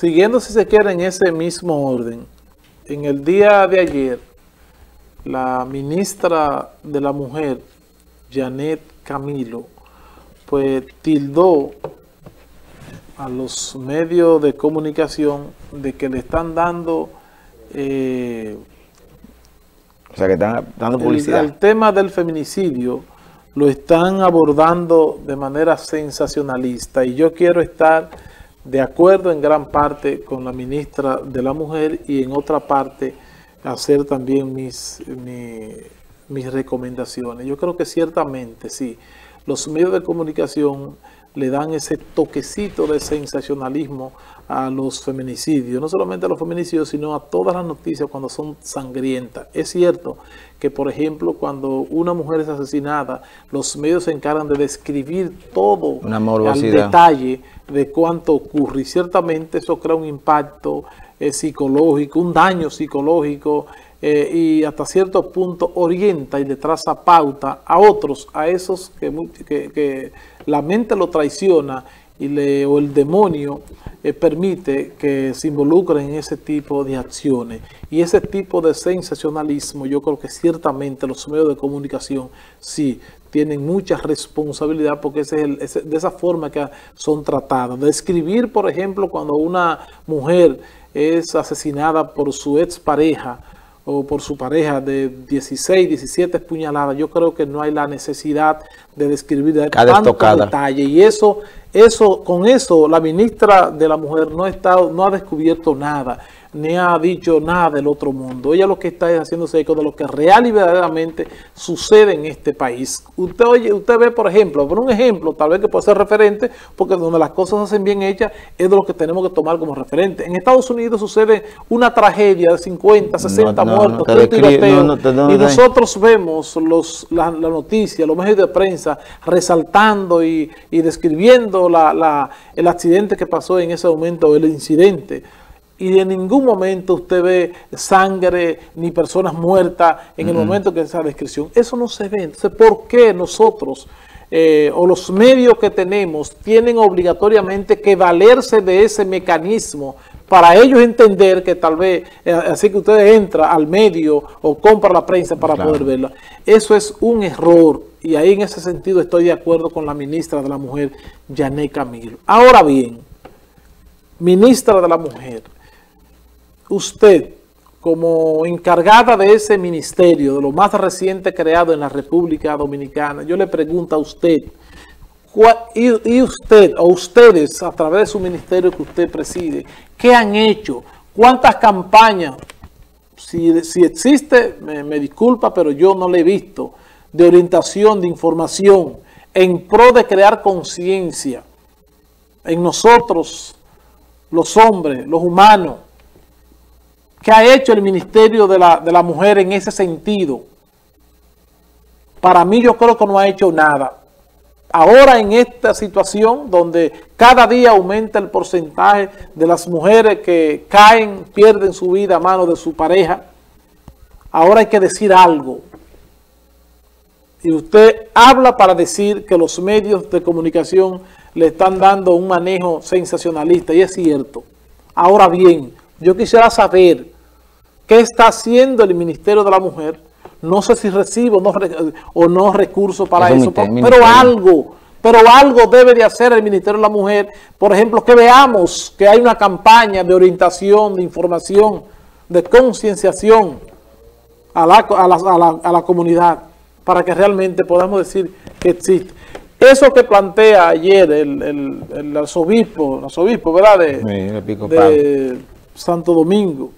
siguiendo si se quiere en ese mismo orden, en el día de ayer, la ministra de la Mujer, Janet Camilo, pues tildó a los medios de comunicación de que le están dando eh, o sea que están dando publicidad. El, tema del feminicidio lo están abordando de manera sensacionalista y yo quiero estar de acuerdo en gran parte con la ministra de la Mujer y en otra parte hacer también mis, mis recomendaciones. Yo creo que ciertamente sí, los medios de comunicación le dan ese toquecito de sensacionalismo a los feminicidios, no solamente a los feminicidios, sino a todas las noticias cuando son sangrientas. Es cierto que, por ejemplo, cuando una mujer es asesinada, los medios se encargan de describir todo al detalle de cuánto ocurre, y ciertamente eso crea un impacto eh, psicológico, un daño psicológico, eh, y hasta cierto punto orienta y le traza pauta a otros, a esos que, que la mente lo traiciona y le, o el demonio eh, permite que se involucren en ese tipo de acciones. Y ese tipo de sensacionalismo, yo creo que ciertamente los medios de comunicación sí tienen mucha responsabilidad porque ese es de esa forma que son tratados. Describir, por ejemplo, cuando una mujer es asesinada por su expareja, o por su pareja de 16, 17 puñaladas, yo creo que no hay la necesidad de describir de tanto detalle. Y eso, eso, con eso, la ministra de la Mujer no, está, no ha descubierto nada ni ha dicho nada del otro mundo. Ella lo que está es haciéndose eco de lo que real y verdaderamente sucede en este país. Usted oye, usted ve, por ejemplo, por un ejemplo, tal vez que puede ser referente, porque donde las cosas hacen bien hechas es de lo que tenemos que tomar como referente. En Estados Unidos sucede una tragedia de 50, 60 muertos, y nosotros vemos los, la, noticia, los medios de prensa resaltando y, describiendo el accidente que pasó en ese momento, el incidente y en ningún momento usted ve sangre ni personas muertas en el momento que esa descripción. Eso no se ve. Entonces, ¿por qué nosotros eh, o los medios que tenemos tienen obligatoriamente que valerse de ese mecanismo para ellos entender que tal vez, eh, así que usted entra al medio o compra la prensa para poder verla. Eso es un error y ahí en ese sentido estoy de acuerdo con la ministra de la Mujer, Yané Camilo. Ahora bien, ministra de la Mujer, usted, como encargada de ese ministerio, de lo más reciente creado en la República Dominicana, yo le pregunto a usted, y, usted o ustedes a través de su ministerio que usted preside, ¿qué han hecho? ¿Cuántas campañas? Si, existe, me, me, disculpa, pero yo no le he visto, de orientación, de información, en pro de crear conciencia en nosotros, los hombres, los humanos, ¿Qué ha hecho el Ministerio de la, de la Mujer en ese sentido? Para mí yo creo que no ha hecho nada. Ahora en esta situación donde cada día aumenta el porcentaje de las mujeres que caen, pierden su vida a manos de su pareja, ahora hay que decir algo. Y usted habla para decir que los medios de comunicación le están dando un manejo sensacionalista, y es cierto. Ahora bien, yo quisiera saber qué está haciendo el Ministerio de la Mujer. No sé si recibo o no recursos para eso, pero, algo, pero algo debe de hacer el Ministerio de la Mujer. Por ejemplo, que veamos que hay una campaña de orientación, de información, de concienciación a la, a la comunidad para que realmente podamos decir que existe. Eso que plantea ayer el, el, el arzobispo, el arzobispo, ¿verdad? de Santo Domingo,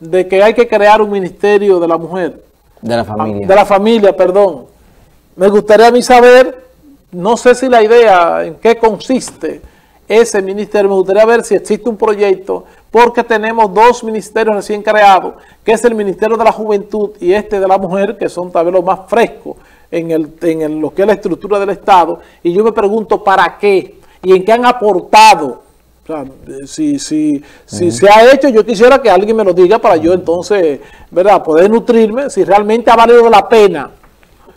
de que hay que crear un ministerio de la mujer. De la familia. De la familia, perdón. Me gustaría a mí saber, no sé si la idea, en qué consiste ese ministerio, me gustaría ver si existe un proyecto, porque tenemos dos ministerios recién creados, que es el Ministerio de la Juventud y este de la Mujer, que son tal vez los más frescos en, el, en lo que es la estructura del Estado, y yo me pregunto, ¿para qué? ¿Y en qué han aportado o sea, si, si, si se ha hecho, yo quisiera que alguien me lo diga para yo entonces, ¿verdad?, poder nutrirme, si realmente ha valido la pena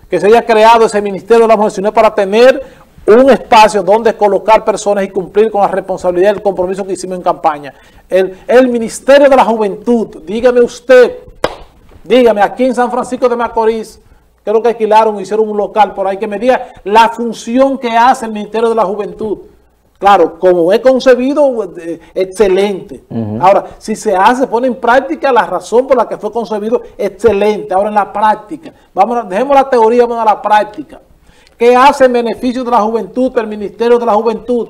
que se haya creado ese Ministerio de la Mujer, sino para tener un espacio donde colocar personas y cumplir con la responsabilidad y el compromiso que hicimos en campaña. El, el Ministerio de la Juventud, dígame usted, dígame, aquí en San Francisco de Macorís, creo que alquilaron, hicieron un local por ahí, que me diga la función que hace el Ministerio de la Juventud. Claro, como he concebido, eh, excelente. Ahora, si se hace, pone en práctica la razón por la que fue concebido, excelente. Ahora en la práctica, vamos, dejemos la teoría, vamos a la práctica. ¿Qué hace en beneficio de la juventud, el Ministerio de la Juventud?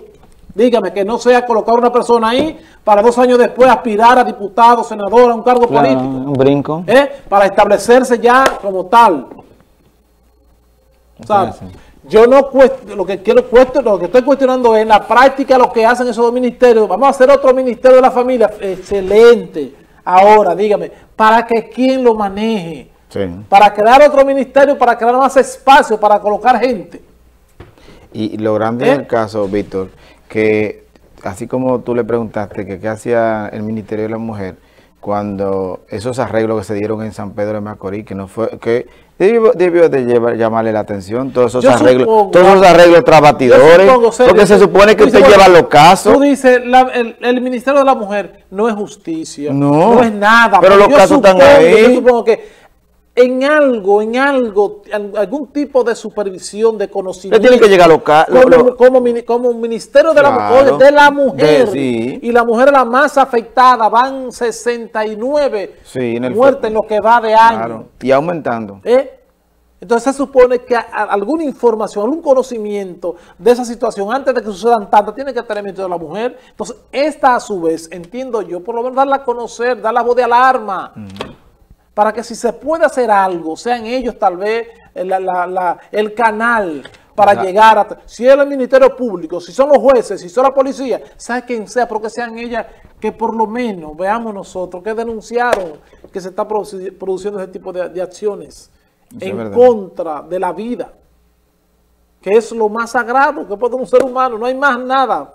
Dígame, que no sea colocar una persona ahí para dos años después aspirar a diputado, senador, a un cargo político. Un brinco. ¿Eh? Para establecerse ya como tal. Yo no lo que quiero lo que estoy cuestionando es la práctica lo que hacen esos dos ministerios. Vamos a hacer otro ministerio de la familia. Excelente. Ahora, dígame, para que quien lo maneje. Para crear otro ministerio, para crear más espacio, para colocar gente. Y lo grande en ¿Eh? el caso, Víctor, que así como tú le preguntaste que qué hacía el Ministerio de la Mujer cuando esos arreglos que se dieron en San Pedro de Macorís, que no fue, que Debió, de llamarle la atención todos esos arreglos, todos esos arreglos trabatidores, porque se supone que usted lleva los casos. Tú dices, el, Ministerio de la Mujer no es justicia, no, es nada. Pero los casos están ahí. Yo supongo que en algo, en algo, algún tipo de supervisión, de conocimiento. tiene que llegar local. Como, como, Ministerio de la Mujer, de la mujer y la mujer es la más afectada, van 69 muertes en lo que va de año. Y aumentando. ¿Eh? Entonces se supone que alguna información, algún conocimiento de esa situación antes de que sucedan tantas, tiene que tener el Ministerio de la Mujer. Entonces, esta a su vez, entiendo yo, por lo menos darla a conocer, dar la voz de alarma para que si se puede hacer algo, sean ellos tal vez el canal para llegar a... Si es el Ministerio Público, si son los jueces, si son la policía, sea quien sea, pero que sean ellas que por lo menos veamos nosotros que denunciaron que se está produciendo ese tipo de, acciones en contra de la vida, que es lo más sagrado que puede un ser humano, no hay más nada.